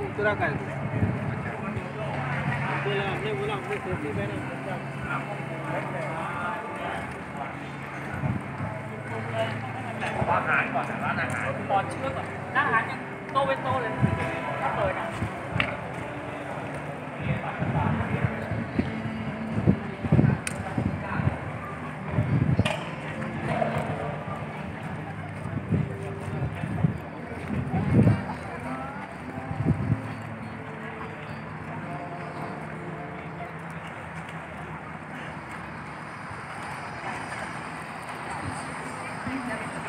मथुरा का है बोला हमने बोला हमने सेफ्टी पहना Còn chưa còn đang hán nhưng tô bên tô lên Sắp rồi nè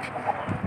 back.